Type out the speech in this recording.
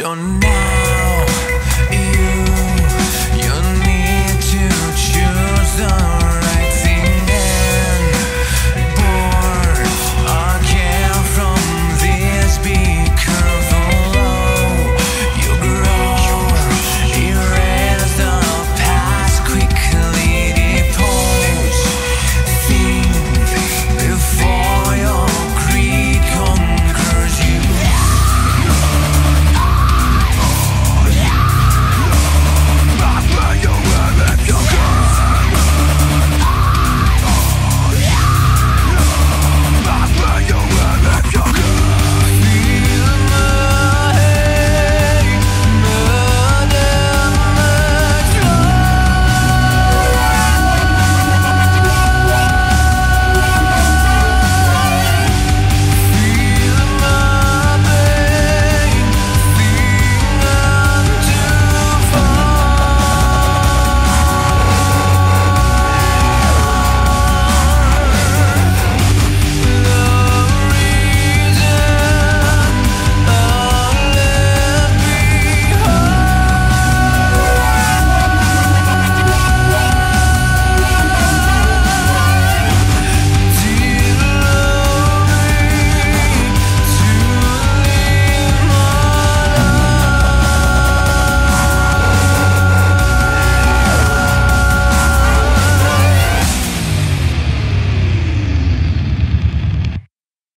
So now